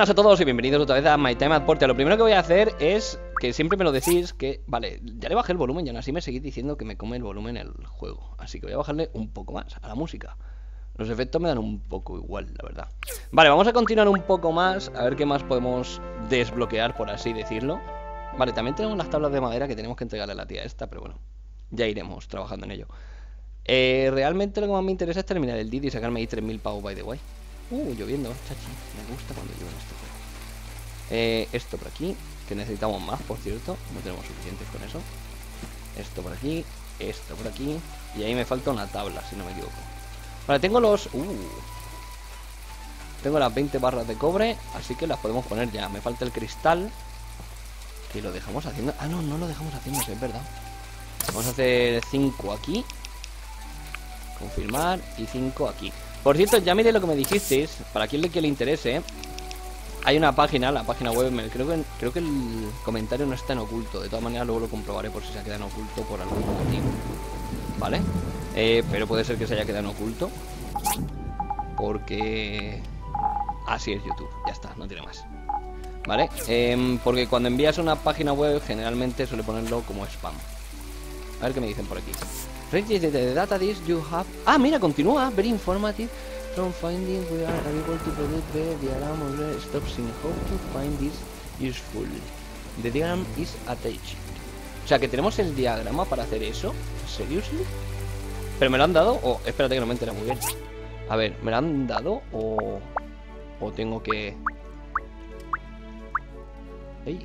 buenas a todos y bienvenidos otra vez a My Time at Portia. Lo primero que voy a hacer es que siempre me lo decís que, vale, ya le bajé el volumen y aún así me seguís diciendo que me come el volumen el juego. Así que voy a bajarle un poco más a la música. Los efectos me dan un poco igual, la verdad. Vale, vamos a continuar un poco más, a ver qué más podemos desbloquear, por así decirlo. Vale, también tenemos las tablas de madera que tenemos que entregarle a la tía esta, pero bueno, ya iremos trabajando en ello. Eh, realmente lo que más me interesa es terminar el Didi y sacarme ahí 3.000 pavos, by the way. Uh, lloviendo, chachi. Me gusta cuando llueve este juego. Eh, esto por aquí, que necesitamos más, por cierto. No tenemos suficientes con eso. Esto por aquí, esto por aquí. Y ahí me falta una tabla, si no me equivoco. Vale, tengo los... Uh, tengo las 20 barras de cobre, así que las podemos poner ya. Me falta el cristal. Que lo dejamos haciendo... Ah, no, no lo dejamos haciendo, es verdad. Vamos a hacer 5 aquí. Confirmar y 5 aquí. Por cierto, ya miré lo que me dijisteis, para quien le que le interese. Hay una página, la página web, creo que, creo que el comentario no está en oculto. De todas maneras, luego lo comprobaré por si se ha quedado en oculto por algún motivo. ¿Vale? Eh, pero puede ser que se haya quedado en oculto. Porque... Así es YouTube, ya está, no tiene más. ¿Vale? Eh, porque cuando envías una página web, generalmente suele ponerlo como spam. A ver qué me dicen por aquí. Register the data disk you have. Ah, mira, continúa. Very informative. From finding we are able to predict the diagram of stops in how to find this useful. The diagram is attached. O sea, que tenemos el diagrama para hacer eso. ¿Seriously? ¿Pero me lo han dado? O espérate que no me entera muy bien. A ver, ¿me lo han dado o. o tengo que. ¡Ey!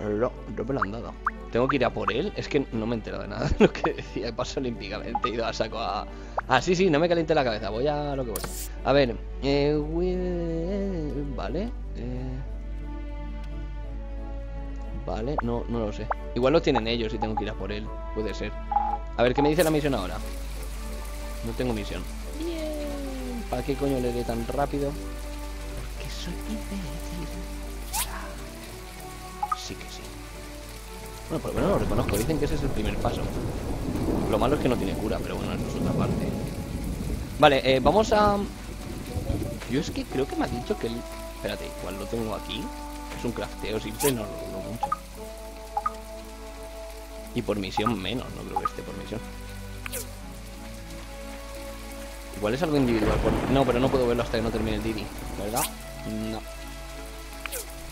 No, no me lo han dado. Tengo que ir a por él. Es que no me he enterado de nada de lo que decía. He pasado olímpicamente. He ido a saco a. Ah, sí, sí, no me caliente la cabeza. Voy a lo que voy. A ver. Eh, vale. Eh... Vale, no, no lo sé. Igual lo tienen ellos y tengo que ir a por él. Puede ser. A ver, ¿qué me dice la misión ahora? No tengo misión. Bien. ¿Para qué coño le dé tan rápido? Porque soy imbécil. Bueno, por lo menos lo reconozco. Dicen que ese es el primer paso. Lo malo es que no tiene cura, pero bueno, eso es otra parte. Vale, eh, vamos a... Yo es que creo que me ha dicho que el... Espérate, igual lo tengo aquí. Es un crafteo simple, no lo dudo mucho. Y por misión menos, no creo que esté por misión. Igual es algo individual. No, pero no puedo verlo hasta que no termine el Didi, ¿verdad? No.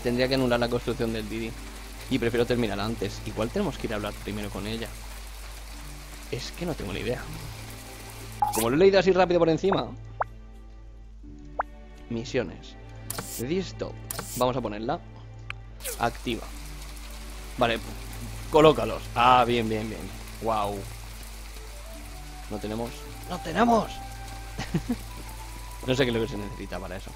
Tendría que anular la construcción del Didi. Y prefiero terminar antes. Igual tenemos que ir a hablar primero con ella. Es que no tengo ni idea. Como lo he leído así rápido por encima. Misiones. Stop. Vamos a ponerla. Activa. Vale. Colócalos. Ah, bien, bien, bien. Wow. No tenemos. ¡No tenemos! no sé qué es lo que se necesita para eso.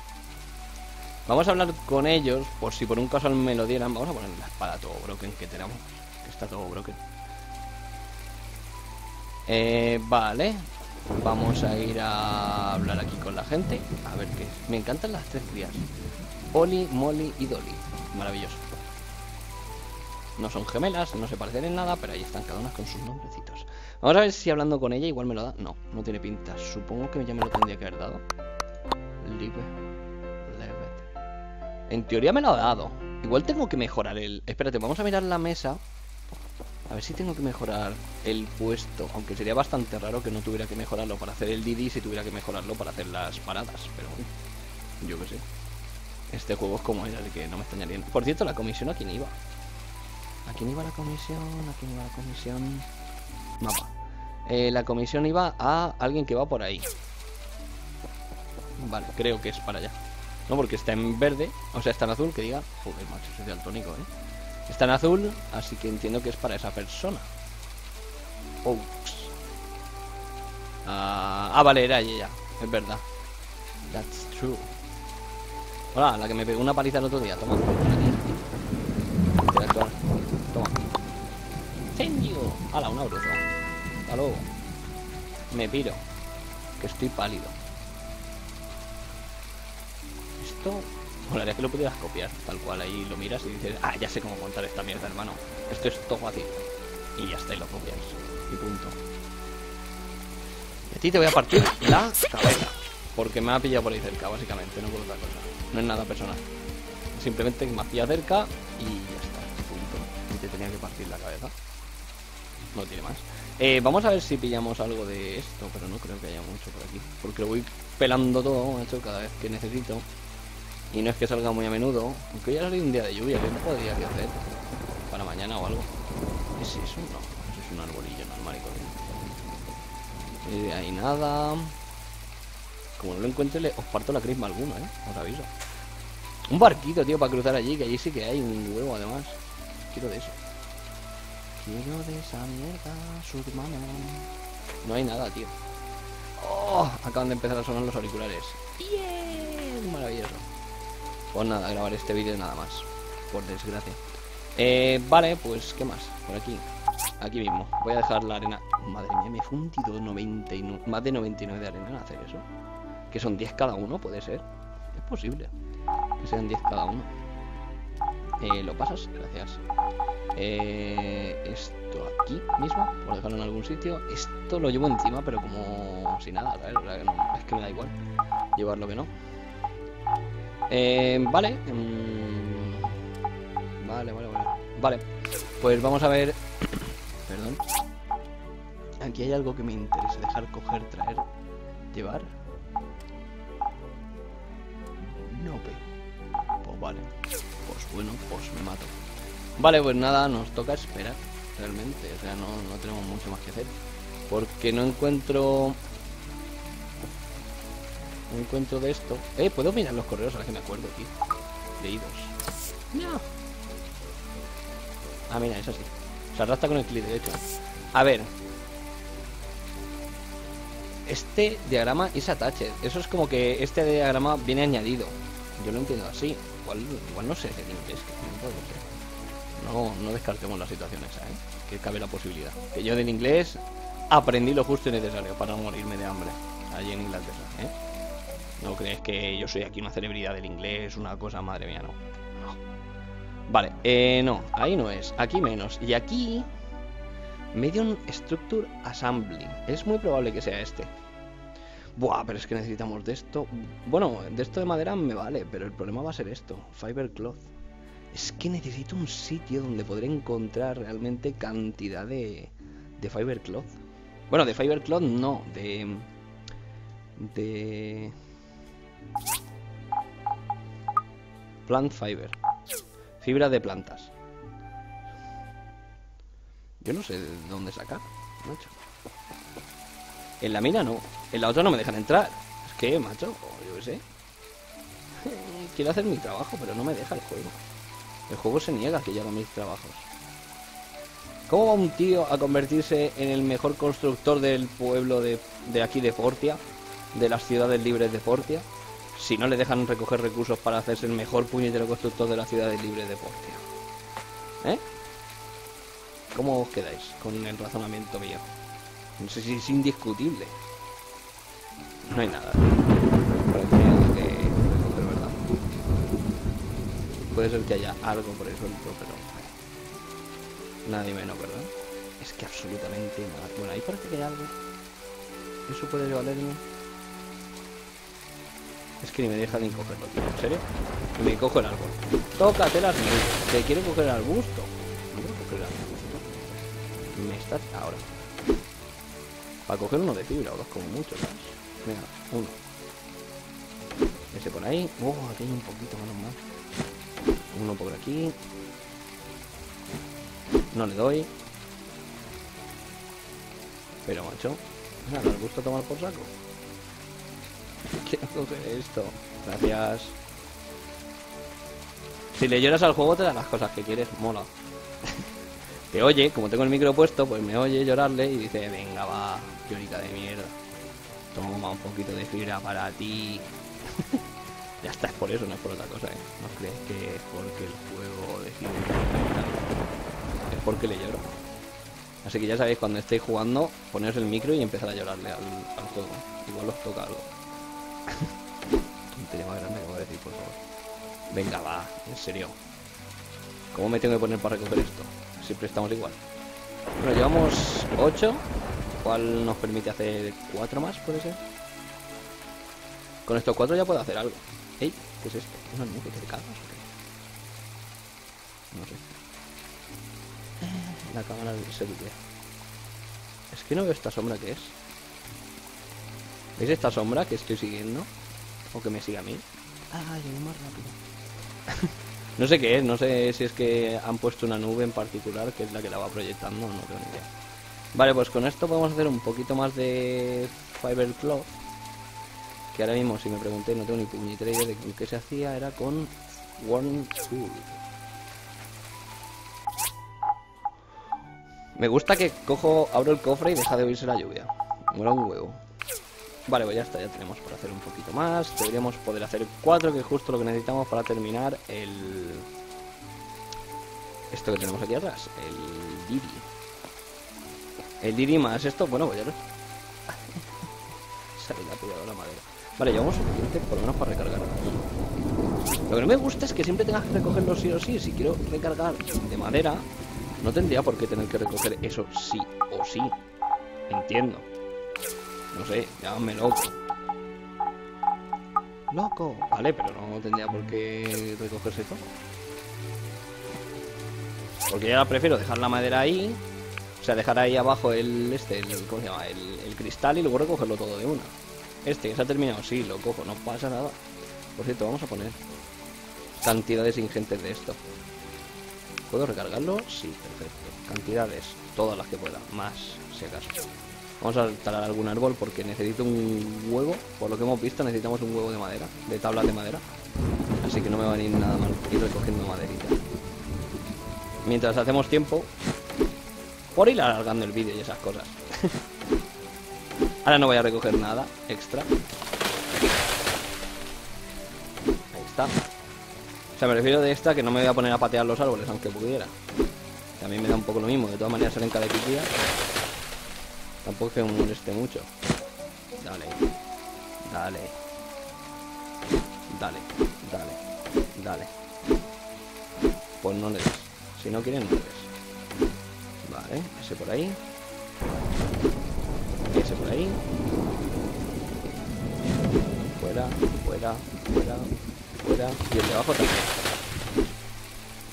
Vamos a hablar con ellos, por si por un caso me lo dieran. Vamos a poner la espada todo broken que tenemos. Que está todo broken. Eh, vale. Vamos a ir a hablar aquí con la gente. A ver qué. Me encantan las tres crías. Oli, Molly y Dolly. Maravilloso. No son gemelas, no se parecen en nada, pero ahí están cada una con sus nombrecitos. Vamos a ver si hablando con ella igual me lo da. No, no tiene pinta. Supongo que ya me lo tendría que haber dado. Libre. En teoría me lo ha dado. Igual tengo que mejorar el... Espérate, vamos a mirar la mesa. A ver si tengo que mejorar el puesto. Aunque sería bastante raro que no tuviera que mejorarlo para hacer el Didi si tuviera que mejorarlo para hacer las paradas. Pero yo qué sé. Este juego es como era el que no me extrañaría. Por cierto, la comisión a quién iba. ¿A quién iba la comisión? ¿A quién iba la comisión? Mapa. Eh, la comisión iba a alguien que va por ahí. Vale, creo que es para allá. No, porque está en verde, o sea, está en azul, que diga... Joder, macho, soy daltónico, ¿eh? Está en azul, así que entiendo que es para esa persona. Oaks. Ah, ah, vale, era ella, es verdad. That's true. Hola, la que me pegó una paliza el otro día, toma. Toma. You. Hala, un abrazo. Hasta luego. Me piro. Que estoy pálido. Esto molaría que lo pudieras copiar, tal cual ahí lo miras y dices, ah, ya sé cómo montar esta mierda, hermano. Esto es todo fácil. Y ya está, y lo copias. Y punto. Y a ti te voy a partir la cabeza. Porque me ha pillado por ahí cerca, básicamente, no por otra cosa. No es nada personal. Simplemente me ha pillado cerca y ya está. Punto. Y te tenía que partir la cabeza. No tiene más. Eh, vamos a ver si pillamos algo de esto, pero no creo que haya mucho por aquí. Porque lo voy pelando todo, hecho, cada vez que necesito. Y no es que salga muy a menudo. Aunque ya salido un día de lluvia, ¿qué podría hacer? Para mañana o algo. ¿Es eso? No, eso es un arbolillo normal y corriente. Y de ahí nada. Como no lo encuentre, os parto la crisma alguna, ¿eh? Os aviso. Un barquito, tío, para cruzar allí, que allí sí que hay un huevo, además. Quiero de eso. Quiero de esa mierda, su hermano. No hay nada, tío. Oh, acaban de empezar a sonar los auriculares. Bien, maravilloso. Pues nada, grabar este vídeo nada más. Por desgracia. Eh, vale, pues, ¿qué más? Por aquí. Aquí mismo. Voy a dejar la arena. Madre mía, me he fundido 99, más de 99 de arena en hacer eso. Que son 10 cada uno, puede ser. Es posible. Que sean 10 cada uno. Eh, ¿Lo pasas? Gracias. Eh, esto aquí mismo, por dejarlo en algún sitio. Esto lo llevo encima, pero como si nada, ¿sabes? Es que me da igual llevarlo que no. Eh, vale. mm, vale, vale, vale. Vale, pues vamos a ver. Perdón. Aquí hay algo que me interesa. Dejar, coger, traer, llevar. No, pe. Pues vale. Pues bueno, pues me mato. Vale, pues nada, nos toca esperar. Realmente, o sea, no, no tenemos mucho más que hacer. Porque no encuentro. No encuentro de esto. Eh, puedo mirar los correos ahora que me acuerdo, tío. Leídos. No. Ah, mira, es así. Se arrastra con el clic derecho. A ver. Este diagrama es attached. Eso es como que este diagrama viene añadido. Yo lo entiendo así. Igual, igual no sé en inglés, que no puedo ser. No, no descartemos la situación esa, ¿eh? Que cabe la posibilidad. Que yo del inglés aprendí lo justo y necesario para no morirme de hambre allí en Inglaterra, ¿eh? No crees que yo soy aquí una celebridad del inglés, una cosa, madre mía, no. Vale, eh, no, ahí no es. Aquí menos. Y aquí... Medium Structure Assembly. Es muy probable que sea este. Buah, pero es que necesitamos de esto. Bueno, de esto de madera me vale, pero el problema va a ser esto. Fiber Cloth. Es que necesito un sitio donde podré encontrar realmente cantidad de, de Fiber Cloth. Bueno, de Fiber Cloth no, de... De... Plant Fiber. Fibra de plantas. Yo no sé de dónde sacar, macho. En la mina no. En la otra no me dejan entrar. Es que, macho, yo qué sé. Quiero hacer mi trabajo, pero no me deja el juego. El juego se niega a que yo haga mis trabajos. ¿Cómo va un tío a convertirse en el mejor constructor del pueblo de, de aquí de Portia? De las ciudades libres de Portia. Si no le dejan recoger recursos para hacerse el mejor puñetero constructor de ciudades libres de Portia. ¿Eh? ¿Cómo os quedáis con el razonamiento mío? No sé si es indiscutible. No hay nada. Parece que que es verdad. Puede ser que haya algo por eso, pero nadie menos, ¿verdad? Es que absolutamente nada. Bueno, ahí parece que hay algo. Eso puede valerme. Es que ni me deja ni cogerlo, tío. ¿En serio? Me cojo el árbol. Tócate las nubes. Que quiero coger el arbusto. Quiero coger el arbusto. Me está ahora. Para coger uno de fibra o dos como mucho, ¿sabes? Venga, uno. Ese por ahí. Oh, aquí hay un poquito, menos mal. Uno por aquí. No le doy. Pero, macho. Nada, ¿me gusta tomar por saco? Quiero coger esto. Gracias. Si le lloras al juego te da las cosas que quieres. Mola. Te oye, como tengo el micro puesto, pues me oye llorarle y dice, venga, va, llorica de mierda. Toma un poquito de fibra para ti. ya está, es por eso, no es por otra cosa, ¿eh? No crees que es porque el juego decide Es porque le lloro. Así que ya sabéis, cuando estéis jugando, poneros el micro y empezar a llorarle al, al juego. Igual os toca algo. Venga, va, en serio. ¿Cómo me tengo que poner para recoger esto? Siempre estamos igual. Bueno, llevamos 8, cual nos permite hacer 4 más, puede ser. Con estos cuatro ya puedo hacer algo. Ey, ¿qué es esto? ¿Una nube te cagas? No sé. La cámara se buguea. Es que no veo esta sombra que es. ¿Veis esta sombra que estoy siguiendo? O que me sigue a mí. Ah, llego más rápido. no sé qué es, no sé si es que han puesto una nube en particular que es la que la va proyectando, no tengo ni idea. Vale, pues con esto podemos hacer un poquito más de Fiber Cloth. Que ahora mismo, si me pregunté, no tengo ni puñetera idea de con qué se hacía, era con Warning Tool. Me gusta que cojo, abro el cofre y deja de oírse la lluvia. Mola un huevo. Vale, pues ya está, ya tenemos por hacer un poquito más. Deberíamos poder hacer cuatro, que es justo lo que necesitamos para terminar el... Esto que tenemos aquí atrás, el Didi. El Didi más esto, bueno, pues ya lo... Se le ha pillado la madera. Vale, llevamos suficiente por lo menos para recargar. Lo que no me gusta es que siempre tengas que recogerlo sí o sí. Si quiero recargar de madera, no tendría por qué tener que recoger eso sí o sí. Entiendo. No sé, llámame loco. Loco. Vale, pero no tendría por qué recogerse todo. Porque ya prefiero dejar la madera ahí. O sea, dejar ahí abajo el este, el, ¿cómo se llama? El, el cristal y luego recogerlo todo de una. Este, se ha terminado, sí, lo cojo, no pasa nada. Por cierto, vamos a poner cantidades ingentes de esto. ¿Puedo recargarlo? Sí, perfecto. Cantidades, todas las que pueda, más si acaso. Vamos a talar algún árbol porque necesito un huevo. Por lo que hemos visto, necesitamos un huevo de madera, de tablas de madera. Así que no me va a ir nada mal ir recogiendo maderita. Mientras hacemos tiempo, por ir alargando el vídeo y esas cosas. Ahora no voy a recoger nada extra. Ahí está. O sea, me refiero de esta que no me voy a poner a patear los árboles, aunque pudiera. También me da un poco lo mismo. De todas maneras salen cada X días. Tampoco que me moleste mucho. Dale. Dale. Dale. Dale. Dale. Pues no le des. Si no quieren, no le des. Vale, ese por ahí. Ese por ahí. Fuera, fuera, fuera, fuera. Y el de abajo también.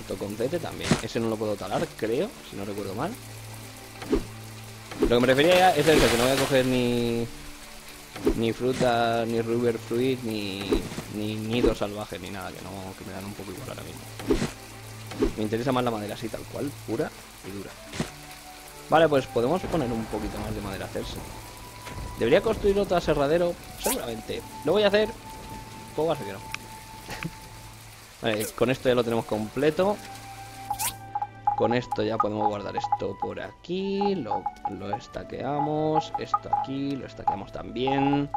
Autoconcete también. Ese no lo puedo talar, creo, si no recuerdo mal. Lo que me refería es eso, que no voy a coger ni ni fruta, ni rubber fruit, ni, ni nidos salvajes, ni nada, que no que me dan un poco igual ahora mismo. Me interesa más la madera así, tal cual, pura y dura. Vale, pues podemos poner un poquito más de madera hacerse. ¿Debería construir otro aserradero? Seguramente. ¿Lo voy a hacer? Pues va a ser que no. vale, con esto ya lo tenemos completo. Con esto ya podemos guardar esto por aquí. Lo, lo estaqueamos. Esto aquí. Lo estaqueamos también.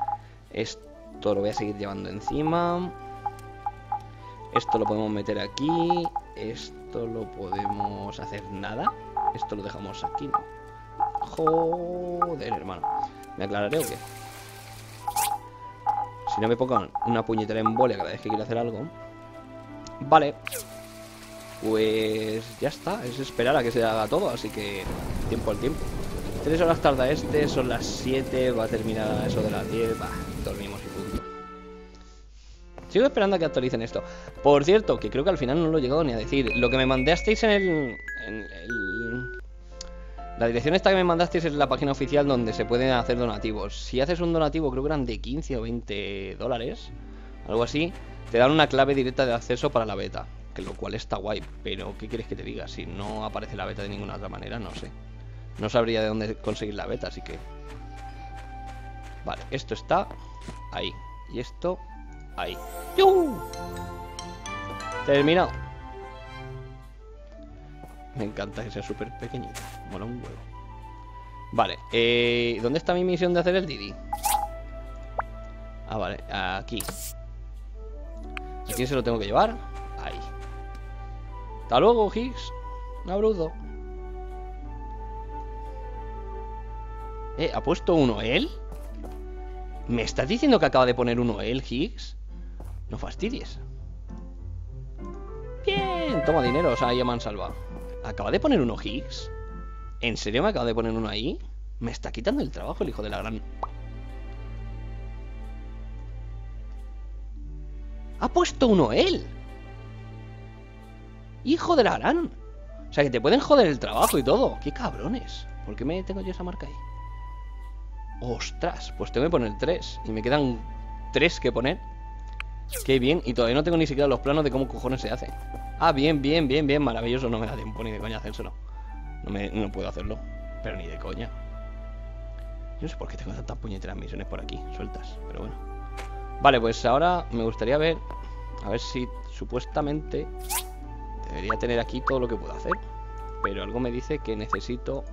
Esto lo voy a seguir llevando encima. Esto lo podemos meter aquí. Esto lo podemos hacer nada. Esto lo dejamos aquí. Joder, hermano. ¿Me aclararé o qué? Si no me pongo una puñetera embolia cada vez que quiero hacer algo. Vale. Pues ya está, es esperar a que se haga todo, así que tiempo al tiempo. Tres horas tarda este, son las 7, va a terminar eso de las 10, va, dormimos y punto. Sigo esperando a que actualicen esto. Por cierto, que creo que al final no lo he llegado ni a decir. Lo que me mandasteis en el... En el la dirección esta que me mandasteis es la página oficial donde se pueden hacer donativos. Si haces un donativo, creo que eran de 15 o 20 dólares, algo así, te dan una clave directa de acceso para la beta que lo cual está guay, pero ¿qué quieres que te diga? Si no aparece la beta de ninguna otra manera, no sé. No sabría de dónde conseguir la beta, así que... Vale, esto está ahí. Y esto ahí. ¡Yu! Terminado. Me encanta que sea súper pequeñito. Mola un huevo. Vale, eh, ¿dónde está mi misión de hacer el Didi? Ah, vale, aquí. ¿A quién se lo tengo que llevar? Hasta luego, Higgs. Un abrazo. Eh, ¿ha puesto uno él? ¿Me estás diciendo que acaba de poner uno él, Higgs? No fastidies. Bien, toma dinero, o sea, ya me han salvado. ¿Acaba de poner uno Higgs? ¿En serio me acaba de poner uno ahí? Me está quitando el trabajo el hijo de la gran... Ha puesto uno él. Hijo de la gran. O sea, que te pueden joder el trabajo y todo. Qué cabrones. ¿Por qué me tengo yo esa marca ahí? Ostras, pues tengo que poner tres. Y me quedan tres que poner. Qué bien. Y todavía no tengo ni siquiera los planos de cómo cojones se hace. Ah, bien, bien, bien, bien. Maravilloso. No me da tiempo ni de coña hacérselo. No, me, no puedo hacerlo. Pero ni de coña. Yo no sé por qué tengo tantas puñeteras misiones por aquí, sueltas. Pero bueno. Vale, pues ahora me gustaría ver. A ver si supuestamente debería tener aquí todo lo que puedo hacer. Pero algo me dice que necesito.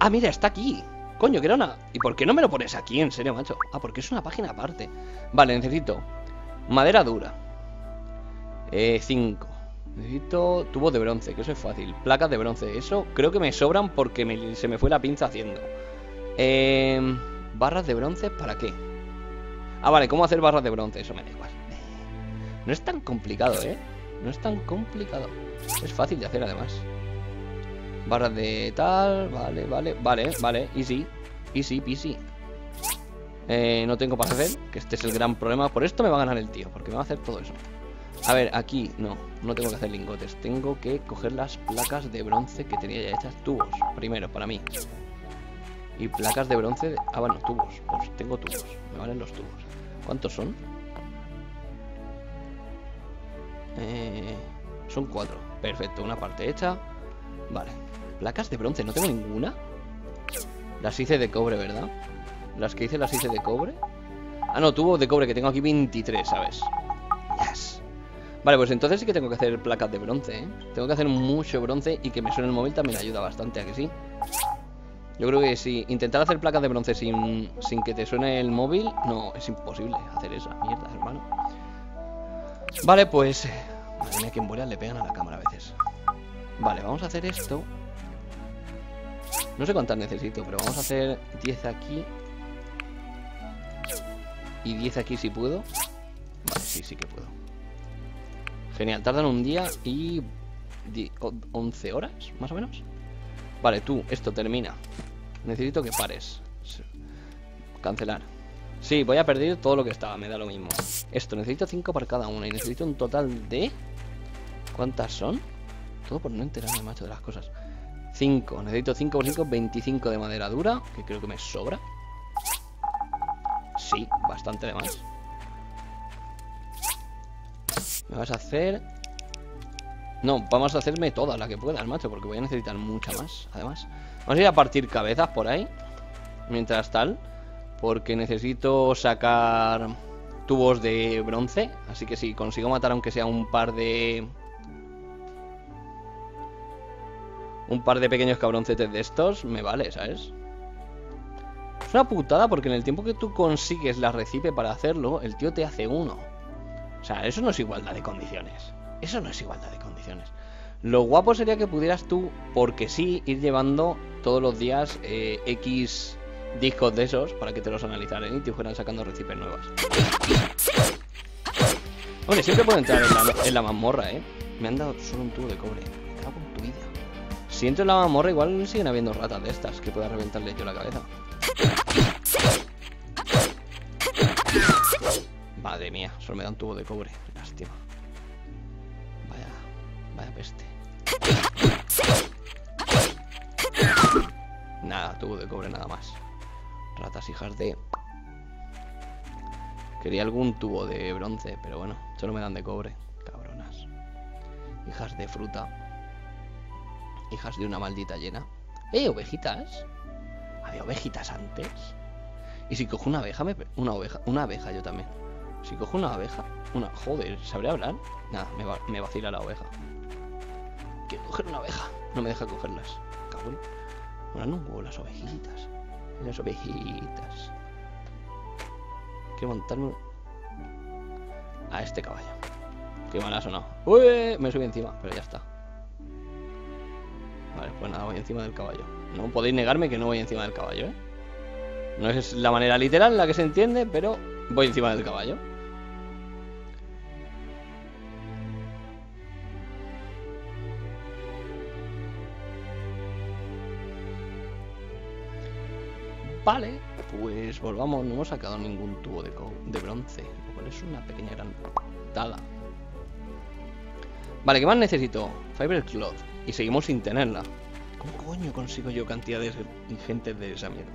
Ah, mira, está aquí. Coño, que era. ¿Y por qué no me lo pones aquí, en serio, macho? Ah, porque es una página aparte Vale, necesito madera dura Eh, 5 Necesito tubos de bronce, que eso es fácil Placas de bronce, eso creo que me sobran porque se me fue la pinza haciendo eh, Barras de bronce, ¿para qué? Ah, vale, ¿cómo hacer barras de bronce? Eso me da igual No es tan complicado, ¿eh? No es tan complicado Es fácil de hacer, además Barras de tal, vale, vale, vale, vale, easy, easy, peasy. Eh, no tengo para hacer, que este es el gran problema. Por esto me va a ganar el tío, porque me va a hacer todo eso. A ver, aquí no, no tengo que hacer lingotes. Tengo que coger las placas de bronce que tenía ya hechas tubos. Primero, para mí. Y placas de bronce... de- Ah, bueno, tubos. Pues tengo tubos. Me valen los tubos. ¿Cuántos son? Eh, son cuatro. Perfecto, una parte hecha. Vale. Placas de bronce, ¿no tengo ninguna? Las hice de cobre, ¿verdad? Las que hice las hice de cobre. Ah, no, tubo de cobre, que tengo aquí 23, ¿sabes? Yes. Vale, pues entonces sí que tengo que hacer placas de bronce, ¿eh? Tengo que hacer mucho bronce y que me suene el móvil también ayuda bastante, ¿a que sí? Yo creo que si intentar hacer placas de bronce sin, sin que te suene el móvil, no, es imposible hacer esa mierda, hermano. Vale, pues... Madre mía, que en bolas le pegan a la cámara a veces. Vale, vamos a hacer esto. No sé cuántas necesito, pero vamos a hacer 10 aquí. Y 10 aquí si puedo. Vale, sí, sí que puedo. Genial, tardan un día y... di- o- 11 horas, más o menos. Vale, tú, esto termina. Necesito que pares. Cancelar. Sí, voy a perder todo lo que estaba, me da lo mismo. Esto, necesito 5 para cada una y necesito un total de... ¿Cuántas son? Todo por no enterarme, macho, de las cosas. 5, necesito 5 por 5, 25 de madera dura, que creo que me sobra. Sí, bastante de más. Me vas a hacer... No, vamos a hacerme toda la que puedas, macho, porque voy a necesitar mucha más, además. Vamos a ir a partir cabezas por ahí, mientras tal, porque necesito sacar tubos de bronce, así que si consigo matar aunque sea un par de... Un par de pequeños cabroncetes de estos, me vale, ¿sabes? Es una putada porque en el tiempo que tú consigues la recipe para hacerlo, el tío te hace uno. O sea, eso no es igualdad de condiciones. Eso no es igualdad de condiciones. Lo guapo sería que pudieras tú, porque sí, ir llevando todos los días eh, X discos de esos para que te los analizaran y te fueran sacando recipes nuevas. Hombre, siempre puedo entrar en la, en la mazmorra, ¿eh? Me han dado solo un tubo de cobre. Me cago en tu vida. Si entro en la mazmorra, igual siguen habiendo ratas de estas que pueda reventarle yo la cabeza. Madre mía, solo me da un tubo de cobre. Lástima. Vaya, vaya peste. Nada, tubo de cobre nada más. Hijas de... Quería algún tubo de bronce, pero bueno, solo me dan de cobre. Cabronas. Hijas de fruta. Hijas de una maldita llena. ¡Eh, ovejitas! ¿Había ovejitas antes? Y si cojo una abeja, me... Una oveja, una abeja yo también. Si cojo una abeja, una... Joder, ¿sabré hablar? Nada, me, va- me vacila la oveja. Quiero coger una abeja. No me deja cogerlas. Cabrón. Bueno, no huevo las ovejitas. Las ovejitas. Quiero montarme a este caballo. Qué mal ha sonado. ¡Uy! Me subí encima, pero ya está. Vale, pues nada, voy encima del caballo. No podéis negarme que no voy encima del caballo, ¿eh? No es la manera literal en la que se entiende, pero voy encima del caballo. Vale, pues volvamos. No hemos sacado ningún tubo de, de bronce, lo cual es una pequeña gran putada. Vale, ¿qué más necesito? Fiber Cloth. Y seguimos sin tenerla. ¿Cómo coño consigo yo cantidades ingentes de esa mierda?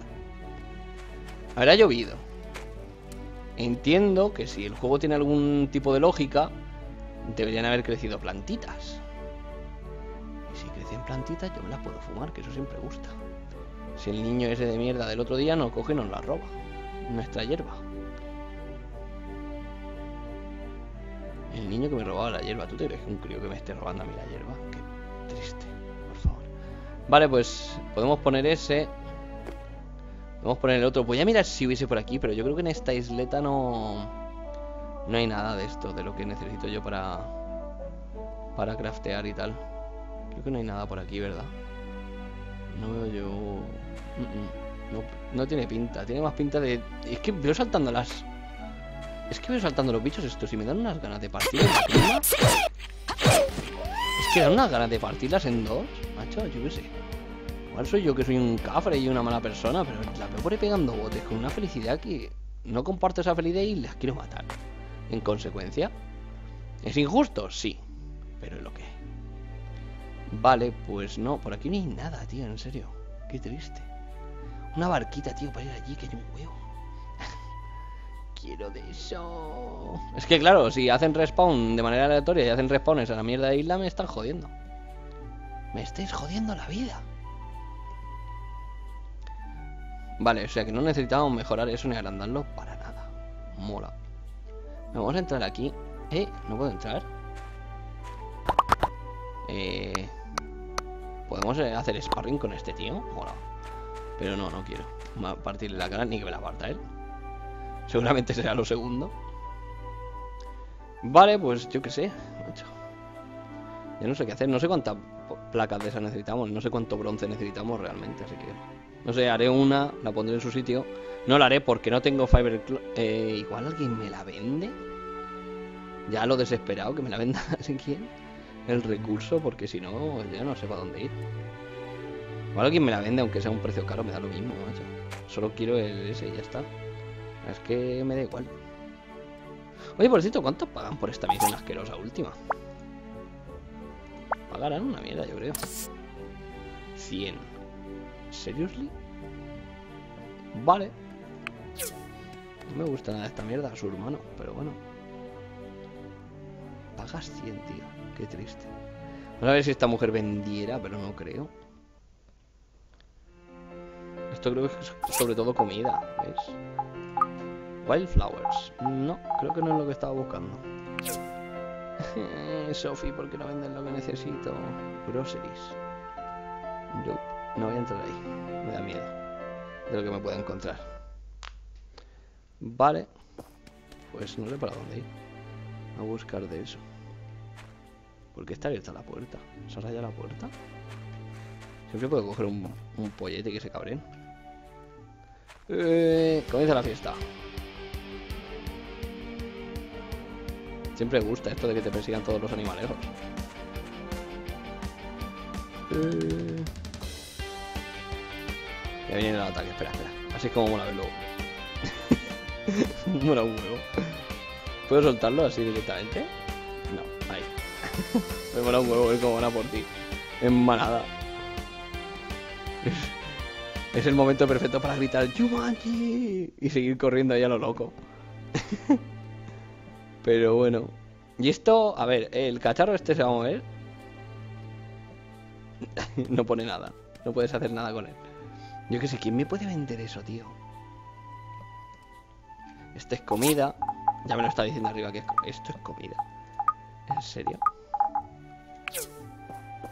Habrá llovido. Entiendo que si el juego tiene algún tipo de lógica, deberían haber crecido plantitas. Y si crecen plantitas, yo me las puedo fumar, que eso siempre gusta. Si el niño ese de mierda del otro día nos coge y nos la roba. Nuestra hierba. El niño que me robaba la hierba. ¿Tú te crees que un crío que me esté robando a mí la hierba? Qué triste, por favor. Vale, pues podemos poner ese. Podemos poner el otro. Voy a mirar si hubiese por aquí, pero yo creo que en esta isleta no... No hay nada de esto, de lo que necesito yo para... Para craftear y tal. Creo que no hay nada por aquí, ¿verdad? No veo yo... Mm. No, no tiene pinta. Tiene más pinta de... Es que veo saltando las... Es que veo saltando los bichos estos y me dan unas ganas de partirlas. Es que dan unas ganas de partirlas en dos. Macho, yo qué sé. Igual soy yo que soy un cafre y una mala persona, pero la veo por ahí pegando botes con una felicidad que no comparto esa felicidad y las quiero matar. En consecuencia, ¿es injusto? Sí, pero es lo que Vale, pues no, por aquí no hay nada, tío, en serio. Qué triste. Una barquita, tío, para ir allí, que hay un huevo. Quiero de eso. Es que claro, si hacen respawn de manera aleatoria y hacen respawns a la mierda de isla, me están jodiendo. Me estáis jodiendo la vida. Vale, o sea que no necesitamos mejorar eso ni agrandarlo para nada. Mola. Vamos a entrar aquí. Eh, no puedo entrar. Eh, Podemos eh, hacer sparring con este tío. Mola. Pero no, no quiero. Partirle la cara ni que me la parta él. Seguramente será lo segundo. Vale, pues yo qué sé. Ya no sé qué hacer. No sé cuántas placas de esas necesitamos. No sé cuánto bronce necesitamos realmente. Así que... No sé, haré una, la pondré en su sitio. No la haré porque no tengo Fiber... Eh, igual alguien me la vende. Ya lo desesperado que me la venda quién el recurso, porque si no, ya no sé para dónde ir. Igual alguien me la vende, aunque sea un precio caro, me da lo mismo, macho. Solo quiero el ese y ya está. Es que me da igual. Oye, por cierto, ¿cuánto pagan por esta misión asquerosa última? Pagarán una mierda, yo creo. 100. ¿Seriously? Vale. No me gusta nada esta mierda, su hermano, pero bueno. Pagas 100, tío. Qué triste. Vamos a ver si esta mujer vendiera, pero no creo. Esto creo que es sobre todo comida, ¿ves? Wildflowers. No, creo que no es lo que estaba buscando. Sophie, ¿por qué no venden lo que necesito? Groceries. Nope. No voy a entrar ahí. Me da miedo de lo que me pueda encontrar. Vale. Pues no sé para dónde ir. A buscar de eso. ¿Por qué está abierta la puerta? ¿Se ha la puerta? Siempre puedo coger un, un pollete que se cabren. Eh, comienza la fiesta. Siempre gusta esto de que te persigan todos los animalejos. Eh... Ya viene el ataque, espera, espera. Así es como mola verlo. mola un huevo. ¿Puedo soltarlo así directamente? No, ahí. Me mola un huevo ver cómo van por ti. En manada. Es el momento perfecto para gritar ¡Yumanji! Y seguir corriendo ahí a lo loco. Pero bueno. Y esto, a ver, el cacharro este se va a mover. no pone nada. No puedes hacer nada con él. Yo qué sé, ¿quién me puede vender eso, tío? Esto es comida. Ya me lo está diciendo arriba que esto es comida. ¿En serio?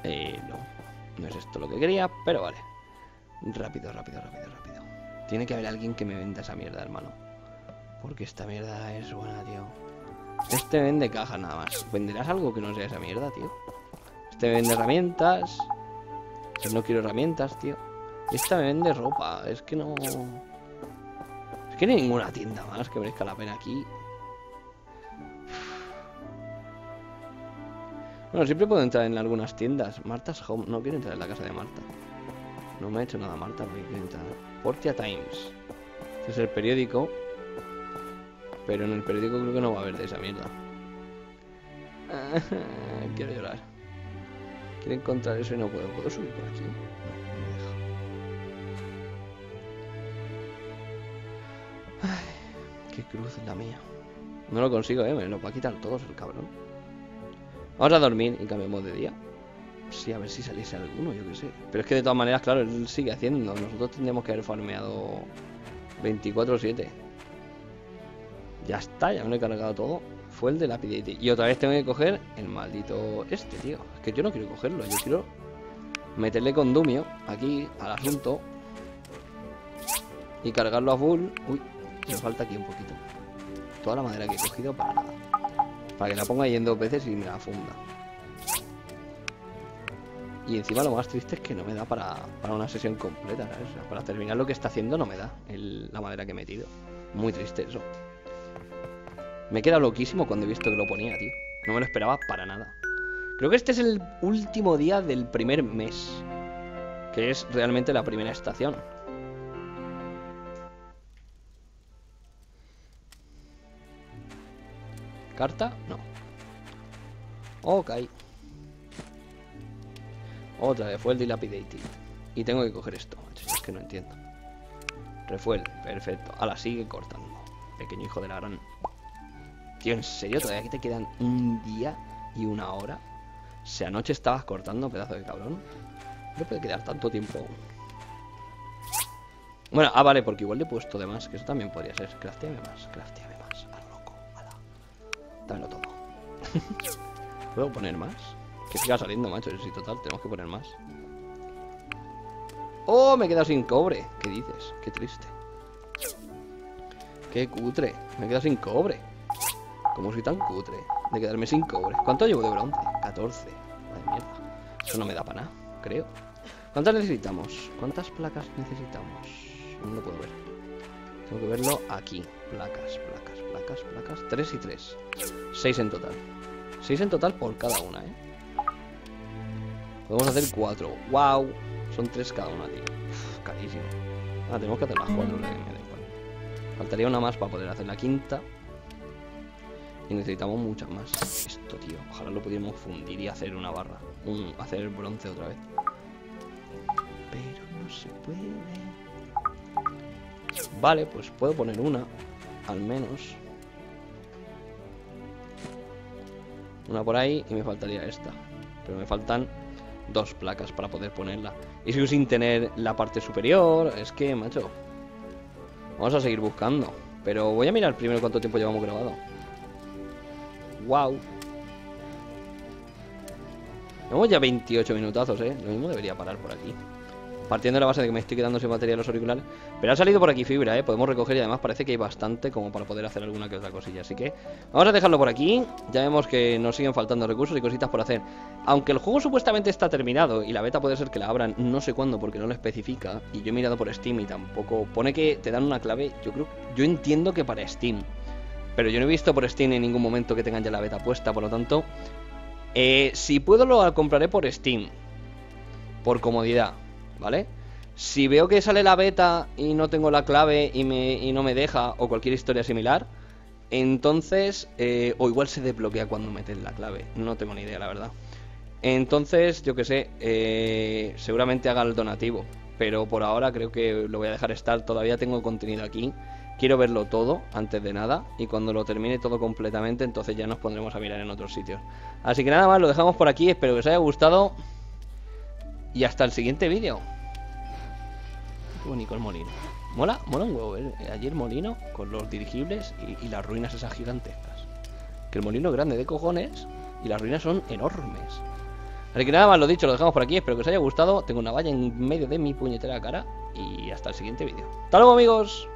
Eh, no. No es esto lo que quería, pero vale. Rápido, rápido, rápido, rápido. Tiene que haber alguien que me venda esa mierda, hermano. Porque esta mierda es buena, tío. Este vende caja nada más. ¿Venderás algo que no sea esa mierda, tío? Este me vende herramientas. Yo no quiero herramientas, tío. Esta me vende ropa. Es que no... Es que no hay ninguna tienda más que merezca la pena aquí. Bueno, siempre puedo entrar en algunas tiendas. Marta's Home. No quiero entrar en la casa de Marta. No me ha hecho nada Marta, quiero entrar. Portia Times. Este es el periódico. Pero en el periódico creo que no va a haber de esa mierda. Quiero llorar. Quiero encontrar eso y no puedo. ¿Puedo subir por aquí? Me deja. Qué cruz la mía. No lo consigo, eh. Me lo va a quitar todos el cabrón. Vamos a dormir y cambiamos de día. Sí, a ver si saliese alguno, yo qué sé. Pero es que de todas maneras, claro, él sigue haciendo. Nosotros tendríamos que haber farmeado 24-7. Ya está, ya me lo he cargado todo. Fue el de Lapidity. Y otra vez tengo que coger el maldito este, tío. Es que yo no quiero cogerlo, yo quiero meterle condumio aquí al asunto. Y cargarlo a full. Uy, me falta aquí un poquito. Toda la madera que he cogido para nada. Para que la ponga ahí en dos veces y me la funda. Y encima lo más triste es que no me da para, para una sesión completa, ¿sabes? O sea, para terminar lo que está haciendo no me da la madera que he metido. Muy triste eso. Me he quedado loquísimo cuando he visto que lo ponía, tío. No me lo esperaba para nada. Creo que este es el último día del primer mes. Que es realmente la primera estación. ¿Carta? No. Ok. Otra vez, fue el dilapidated. Y tengo que coger esto, es que no entiendo. Refuel, perfecto. Ahora sigue cortando. Pequeño hijo de la gran. Tío, ¿en serio? ¿Todavía que te quedan un día y una hora? Si anoche estabas cortando, pedazo de cabrón. No puede quedar tanto tiempo. Bueno, ah, vale, porque igual le he puesto de más, que eso también podría ser. Crafteame más, crafteame más. A lo loco, ala. Dámelo todo. ¿Puedo poner más? Que siga saliendo, macho. Sí, total, tenemos que poner más. ¡Oh! Me he quedado sin cobre. ¿Qué dices? Qué triste. Qué cutre. Me he quedado sin cobre. ¿Cómo soy tan cutre de quedarme sin cobre? ¿Cuánto llevo de bronce? 14. Madre mierda. Eso no me da para nada, creo. ¿Cuántas necesitamos? ¿Cuántas placas necesitamos? No lo puedo ver. Tengo que verlo aquí. Placas, placas, placas, placas. 3 y 3. 6 en total. 6 en total por cada una, ¿eh? Podemos hacer 4. ¡Wow! Son 3 cada una, tío. Carísimo. Ah, tenemos que hacer las 4. Me da igual. Faltaría una más para poder hacer la quinta. Y necesitamos muchas más. Esto, tío. Ojalá lo pudiéramos fundir y hacer una barra. Un, hacer bronce otra vez. Pero no se puede. Vale, pues puedo poner una. Al menos. Una por ahí y me faltaría esta. Pero me faltan dos placas para poder ponerla. Y sigo sin tener la parte superior. Es que, macho. Vamos a seguir buscando. Pero voy a mirar primero cuánto tiempo llevamos grabado. Wow. Llevamos ya 28 minutazos, eh. Lo mismo debería parar por aquí. Partiendo de la base de que me estoy quedando sin batería los auriculares. Pero ha salido por aquí fibra, eh. Podemos recoger y además parece que hay bastante como para poder hacer alguna que otra cosilla. Así que vamos a dejarlo por aquí. Ya vemos que nos siguen faltando recursos y cositas por hacer. Aunque el juego supuestamente está terminado y la beta puede ser que la abran no sé cuándo porque no lo especifica. Y yo he mirado por Steam y tampoco pone que te dan una clave. Yo creo, yo entiendo que para Steam. Pero yo no he visto por Steam en ningún momento que tengan ya la beta puesta, por lo tanto, eh, si puedo lo compraré por Steam, por comodidad, ¿vale? Si veo que sale la beta y no tengo la clave y, me, y no me deja, o cualquier historia similar, entonces, eh, o igual se desbloquea cuando metes la clave, no tengo ni idea, la verdad. Entonces, yo que sé, eh, seguramente haga el donativo, pero por ahora creo que lo voy a dejar estar, todavía tengo contenido aquí. Quiero verlo todo antes de nada y cuando lo termine todo completamente entonces ya nos pondremos a mirar en otros sitios. Así que nada más, lo dejamos por aquí, espero que os haya gustado y hasta el siguiente vídeo. Qué bonito el molino. Mola, mola un huevo, ¿eh? Allí el molino con los dirigibles y, las ruinas esas gigantescas. Que el molino es grande de cojones y las ruinas son enormes. Así que nada más, lo dicho, lo dejamos por aquí, espero que os haya gustado. Tengo una valla en medio de mi puñetera cara y hasta el siguiente vídeo. ¡Hasta luego amigos!